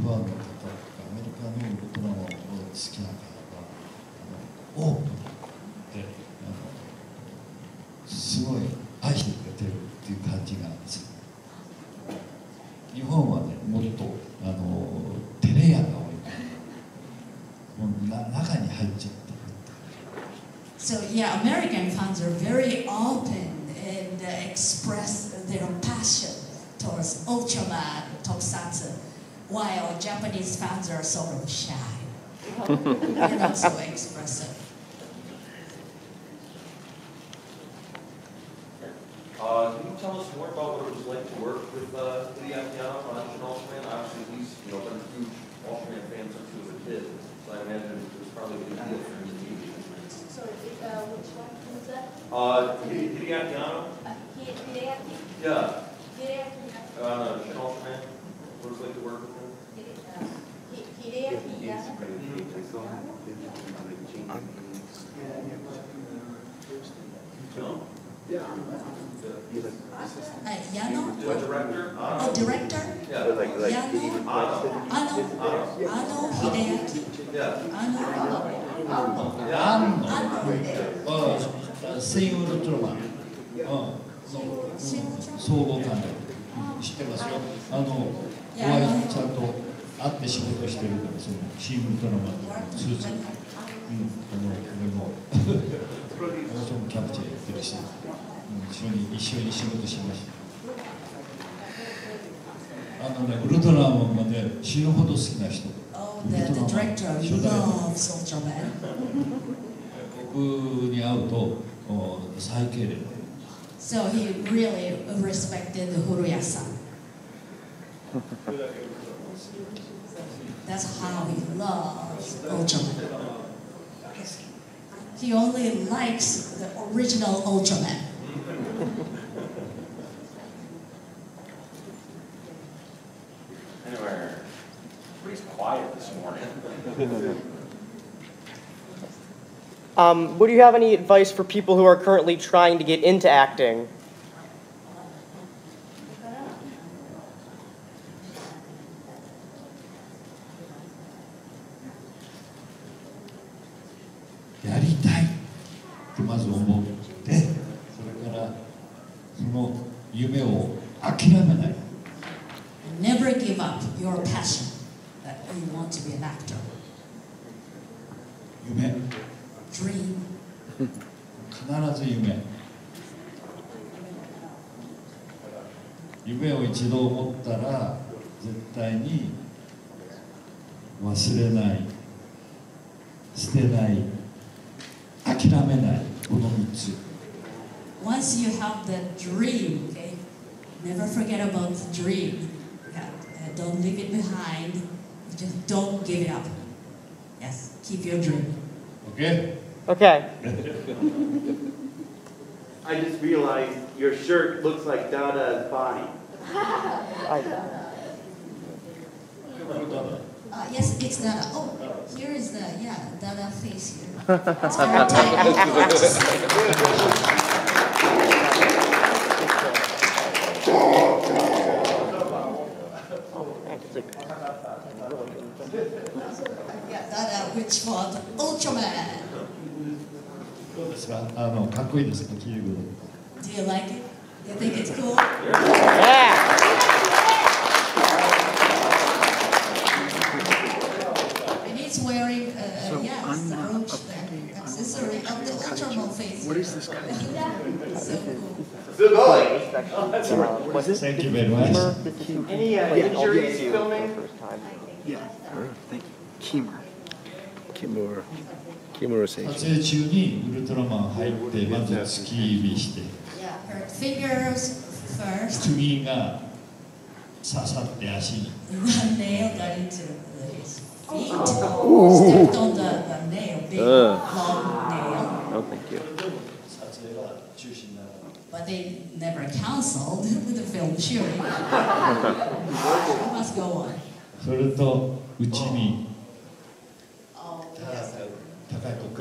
ファンの方とかアメリカのウルトラマンを好きな方はあのオープンであのすごい愛してくれてるっていう感じがす。る日本はねもっとあの照れ屋が多いもうな中に入っちゃって So yeah, American fans are very open and express their passion towards Ultraman, Tokusatsu, while Japanese fans are sort of shy. They're not so expressive. Uh, can you tell us more about what it was like to work with uh, Hideaki Anno on Shin Ultraman? Obviously, he's you know been a huge Ultraman fan since he was a kid, so I imagine it was probably a big deal for him to meet you. Sorry, uh, which one was that? Uh, Hide- Hideaki Anno? Uh, Hi- Hideaki, Yeah, Hideaki, on uh, Shin Ultraman. Ano, Ano Hideaki, Yeah. Ano, あんの Ano, あセイウルトラマン、の総合監督知ってますよあのお会いちゃんと会って仕事してるからそのシーンウルトラマンのスーツ、うん、あの俺も私もキャプテンやってるし、うん、一緒に一緒に仕事しましたあのねウルトラマンがね死ぬほど好きな人 oh, the, ト the director loves Ultraman. 僕に会うとお最敬礼 So he really respected Furuya-san. That's how he loves Ultraman. He only likes the original Ultraman. Um, would you have any advice for people who are currently trying to get into acting? やりたいってまず思ってそれからその夢を諦めない 一度持ったら絶対に忘れない捨てない諦めないこの3つ Once you have the dream, okay, never forget about the dream. Yeah, uh, don't leave it behind. Just don't give it up. Yes, keep your dream. OK? Okay. I just realized your shirt looks like Dada's body. I, Uh, yes, it's Dada. Oh, here is the, yeah, Dada face here. It's very tight. yeah, Dada, which for the Ultraman. どうですかあのかっこいいですかキーグ Do you like it? You think it's cool? yeah. And he's wearing, uh, uh, yeah, the brooch, the accessory of the Ultraman face. What is this guy? so cool. Uh, was it Thank you very much Kimmer Any uh, injuries filming? Yeah, thank you. Kimura. Kimura. Kimura 選撮手。影中にウルトラマン入ってまず突き指して her fingers first. 주민이가 사사로 내하신. nail got into his oh, feet. Oh. Stepped on the, the nail, big Ugh. long nail. No, thank you. But they never counseled with the film cheering. we must go on. 그리고 Oh, yes. 다가고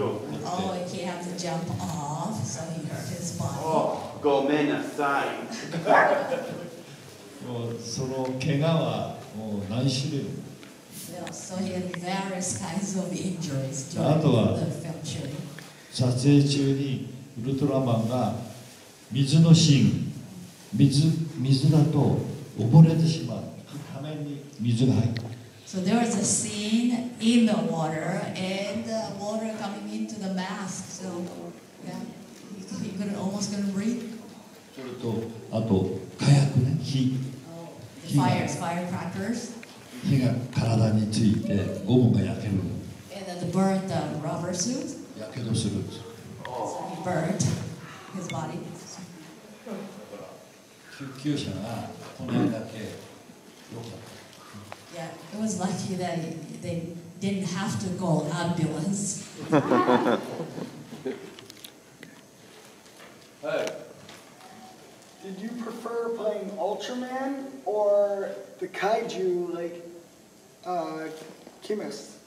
oh, he had to jump off. Oh, gomenasai. もうその怪我はもう何種類も. So he had various kinds of injuries あとは during the film shooting. 撮影中にウルトラマンが水のシーン水水だと溺れてしまう仮面に水が入って So there was a scene in the water and the water coming into the mask. So yeah, he, he couldn't almost couldn't breathe. それとあと火薬ね火 The fires, firecrackers, 火が体についてゴムが焼ける and then they burned the rubber suit. やけどするんです So he burned his body. 救急車が来ないだけよかった Yeah, it was lucky that they didn't have to call ambulance. prefer playing Ultraman or the kaiju like uh, Chemist?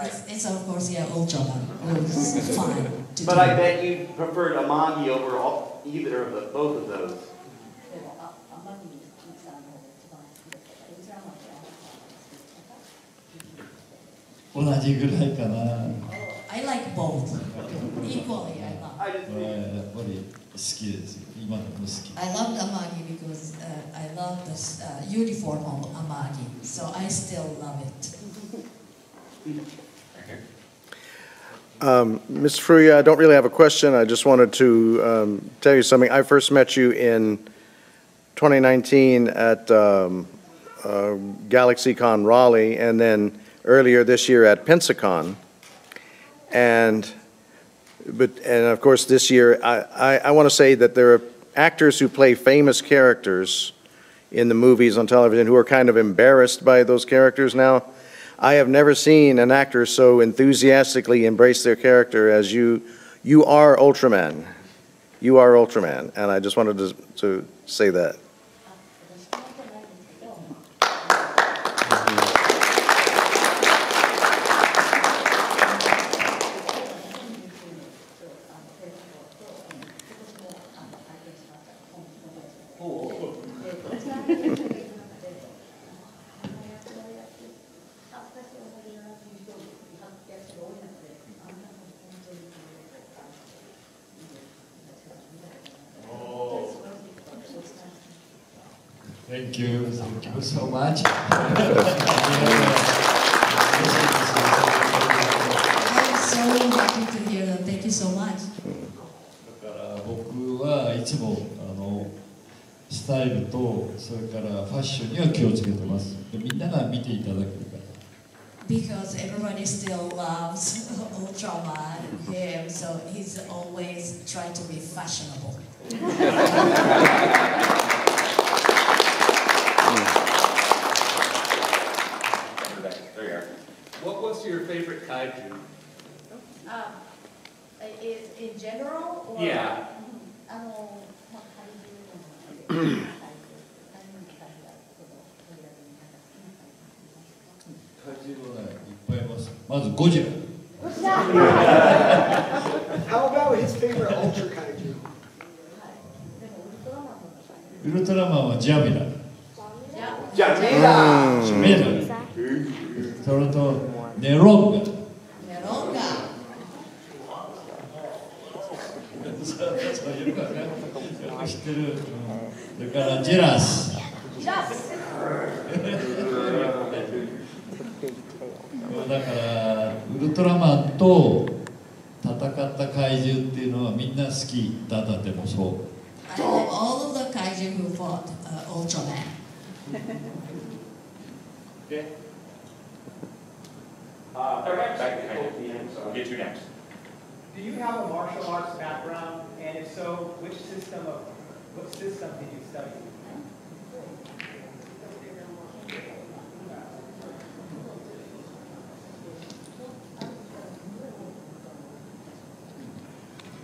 It's, it's of course, yeah, Ultraman. It's fine. but I bet you preferred Amagi over all, either of the, both of those. 同じぐらいかな。I like both. Equally, I love. やっぱり好きです。今でも好き。I loved Amagi because、uh, I love the、uh, uniform of Amagi, so I still love it. Um, Ms. Furuya, I don't really have a question. I just wanted to um, tell you something. I first met you in 2019 at um, uh, GalaxyCon Raleigh, and then earlier this year at Pensacon. And, but, and of course, this year, I, I, I want to say that there are actors who play famous characters in the movies on television who are kind of embarrassed by those characters now. I have never seen an actor so enthusiastically embrace their character as you. You are Ultraman. You are Ultraman, and I just wanted to, to say that. Thank you, thank you so much. I'm so happy to hear that. Thank you so much. だから僕はいつもあのスタイルとそれからファッションには気をつけてますでみんなが見ていただけるから Because everybody still loves Ultraman, him, so he's always trying to be fashionable. 怪獣はねいっぱいいますまずゴジラ How about his favorite Ultra kaiju? でも、ウルトラマンの中で、ウルトラマンはジャミラじゃあ、 Jamila! ジャミラそれと ネロンガ Neronga. そうそういうかね。よく知ってる、うん。それからジェラス。だからウルトラマンと戦った怪獣っていうのはみんな好き。ダダでもそう。all of the kaiju who fought uh, Ultraman. Okay. Uh, back, back behind you. We'll get you next. Do you have a martial arts background, and if so, which system of, what system did you study?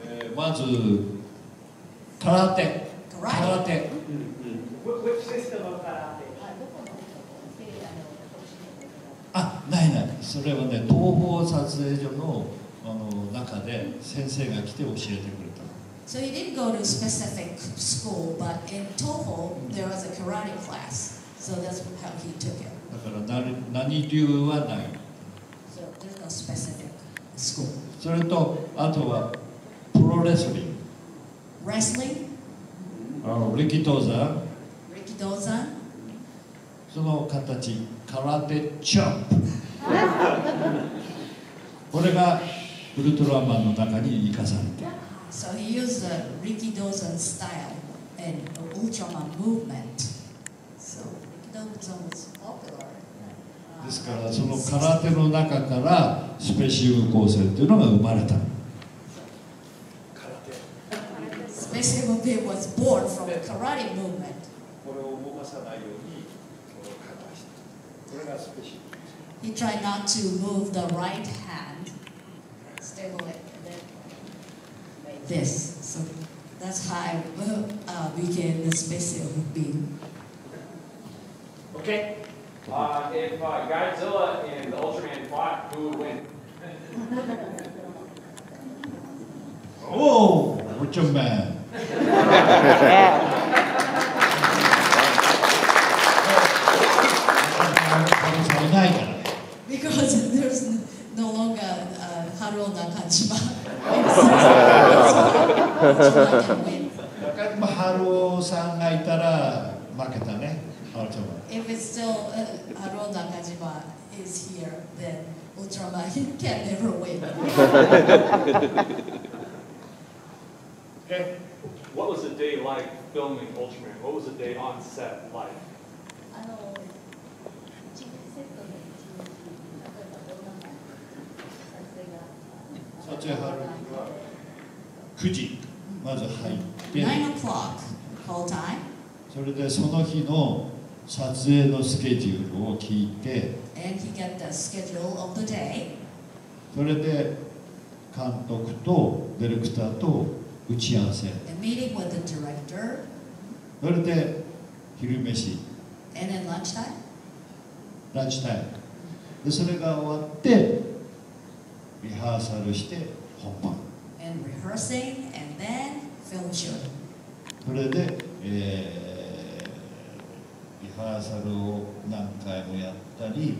えーまず空手空 Karate. 手 Wh- Which system of karate? それはね東宝撮影所のあの中で先生が来て教えてくれた So he didn't go to specific school, but in Toho there was a karate class. So that's how he took it. だから何何流はない So there's no specific school. それとあとはプロレスリング Wrestling, あの力道山 Rikidozan, その形空手チャンプこれがウルトラマンの中に生かされて So he used the Rikidozan style and Ultraman movement. So Rikidozan was popular. ですからその空手の中からスペシウム構成っていうのが生まれた Space Movement was born from the karate movement. これを動かさないようにこれをカバーしてこれがスペシウム He tried not to move the right hand. Stable it. Like this. So that's how uh, we can Specium beam. Okay. Uh, if uh, Godzilla and Ultraman fought, who would win? oh, Ultraman. Ultraman. because there's no longer uh, Haruo Nakajima. Haru さんがいたら負けたね。If it's still uh, Haru Nakajima is here, then Ultraman can never win. okay. What was the day like filming Ultraman? What was the day on set like? じ撮影が撮影春は9時まず入って9 o'clock call time, それでその日の撮影のスケジュールを聞いて.それで監督とディレクターと打ち合わせそれで昼飯.ランチタイムでそれが終わってリハーサルして本番 and rehearsing, and then film shoot. それで、えーリハーサルを何回もやったり、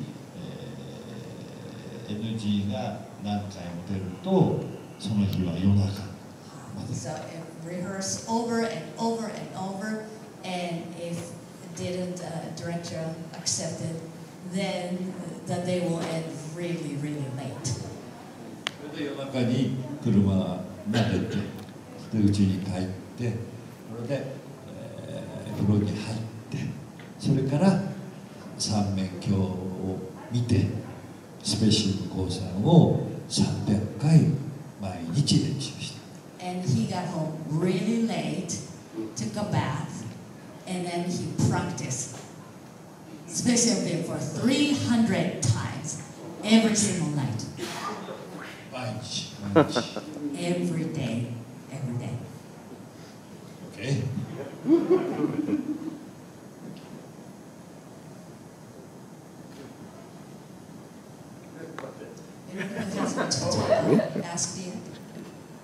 えー NG が何回も出るとその日は夜中まで So it rehearse over and over and over, and if didn't uh, director accept it, then the day will end really, really late. で夜中に車が出てで家に帰ってそれで、えー風呂に入ってそれから三面鏡を見てスペシウム降参を300回毎日練習した And he got home really late, took a bath, and then he practiced special for 300 times every single night, Lunch. Lunch. every day. Every day. Okay.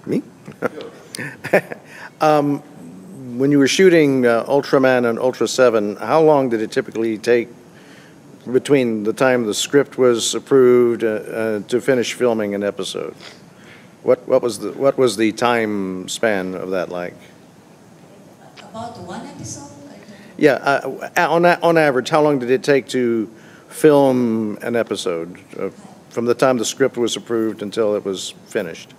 Me? um, when you were shooting uh, Ultraman and Ultra 7, how long did it typically take between the time the script was approved uh, uh, to finish filming an episode? What, what, was the, what was the time span of that like? About one episode? Yeah, uh, on, a- on average, how long did it take to film an episode? Uh, from the time the script was approved until it was finished?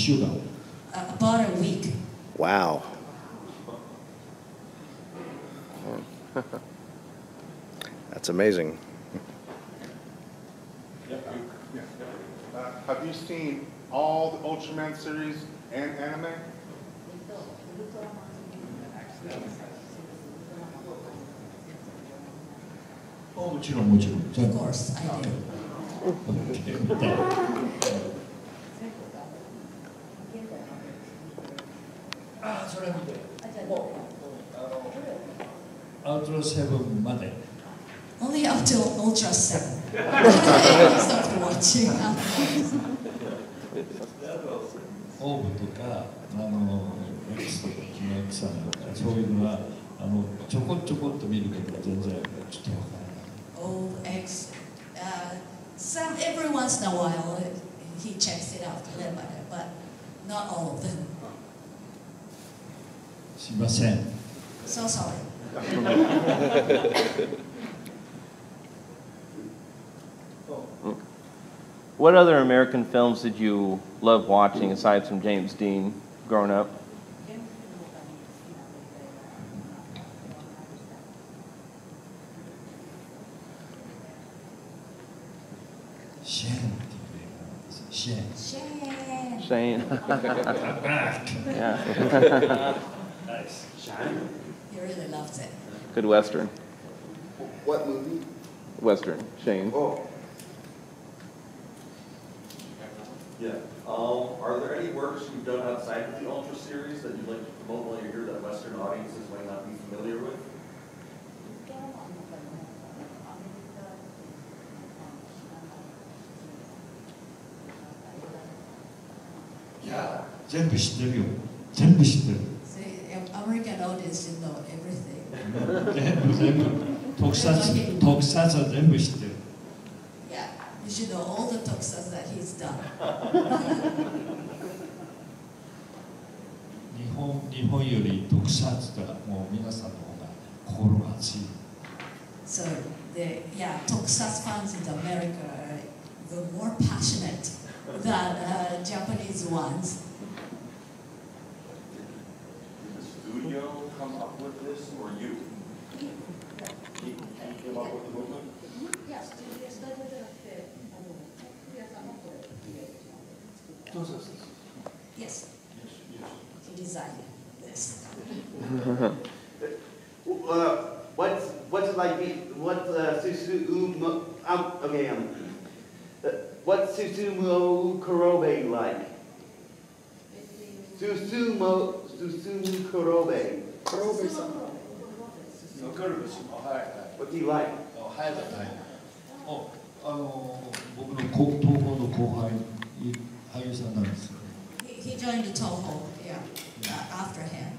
と約1週間 uh, about a week. Wow. That's amazing. Uh, Have you seen all the Ultraman series and anime? えっとウルトラマンシリーズウルトラマンもちろんもちろん Of course, I did. のアウトロセブンまで Only up till Ultra 7. He's not watching afterwards. オーブとかあの X とかキノ X さんとかそういうのはあのちょこちょこっと見るけど全然ちょっとわからない Old X. Uh, some, every once in a while, uh, he checks it out a little bit, but not all of them. すいません So sorry. what other American films did you love watching aside from James Dean growing up? Shane. Shane. Shane. Shane. yeah. nice. He really loves it. Good Western. What movie? Western. Shane. Oh. Yeah. Um, are there any works you've done outside of the Ultra series that you'd like to promote while you're here that Western audiences might not be familiar with? Yeah. American audience didn't know everything. 독사지, 독사서 전부 시대. Yeah, you should know all the tokusatsu that he's done. 일본, 일본 요리 So the yeah, tokusatsu fans in America uh, are the more passionate than uh, Japanese ones. ってそうそうそう。 Yes, he designed this. Uh, what's what's it like? be- What uh, Susumu? Um, okay, um, uh, what's Susumu Kurobe like? Susumu Susumu Kurobe. 黒部さん。わかるでしょはいはい What's he like? あ早かったはいおあの僕の高東宝の後輩 い俳優さんなんですよ He, he joined the Toho, yeah, uh, after him.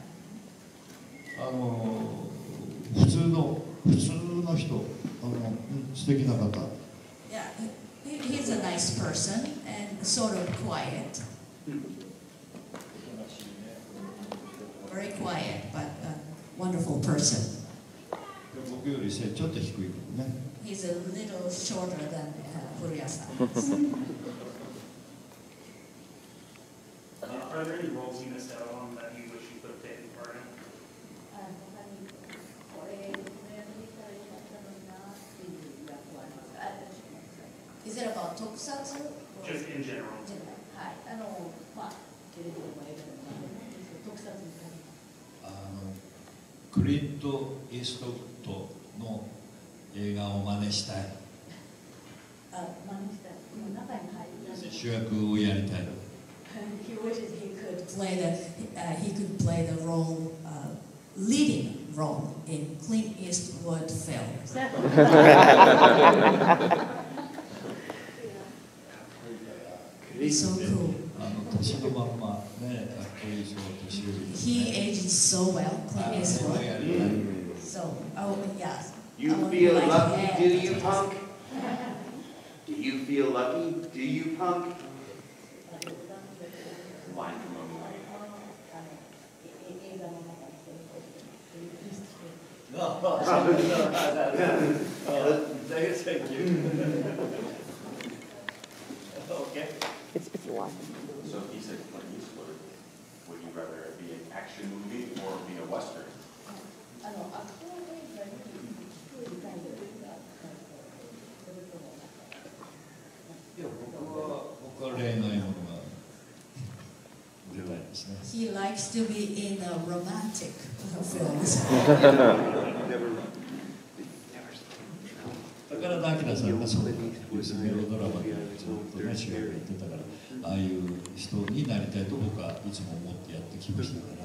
あの普通の普通の人あのうん素敵な方 Yeah, he, he's a nice person and sort of quiet. Very quiet, but a wonderful person. で僕より背ちょっと低いけどね He's a little shorter than uh, Furuya-san. are there any roles you missed out on that you wish you could have taken part in? いずれか特撮 Just in general. はいあのまあテレビとか映画とか特撮にあのクリント・イーストウッドの映画を真似したい。あ真似したい。中に入り主役をやりたい。play the, uh, he could play the role, uh, leading role in Clint Eastwood films. so cool. He ages so well, Clint uh, Eastwood. So, oh yeah. You oh, feel like lucky, that. do you, punk? do you feel lucky, do you, punk? Why Thank you. Okay. It's, it's a lot. So he said Clint Eastwood, would you rather it be an action movie or be a western? He likes to be in a romantic films. ああいう人になりたいと僕はいつも思ってやってきましたから。